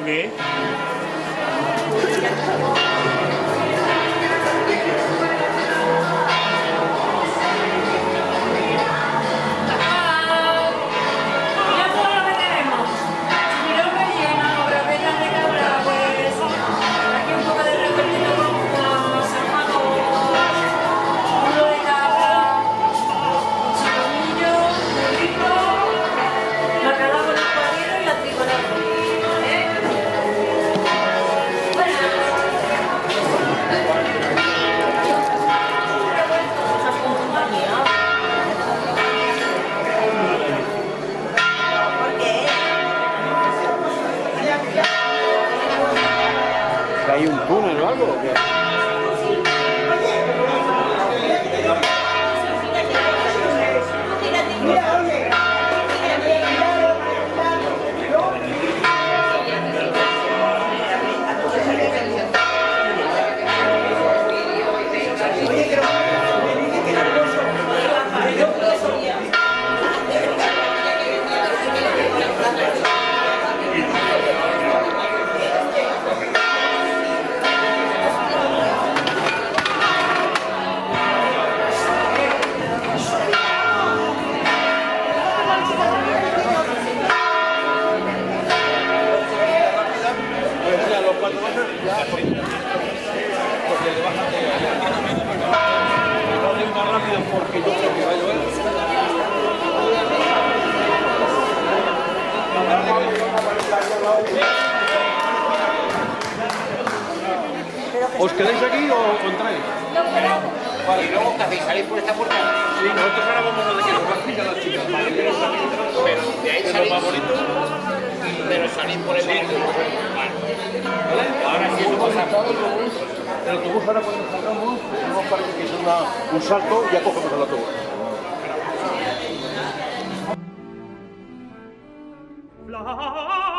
okay? ¿Os quedáis aquí o entráis? Y luego, ¿qué hacéis? ¿Salís por esta puerta? Sí, nosotros ahora vamos a que nos va a explicar las chicas. Vale, pero de ahí salís. Pero salís por el medio. Ahora sí eso pasa. El autobús ahora cuando salgamos, nos parece que es una- un salto y ya cogemos el autobús. Fly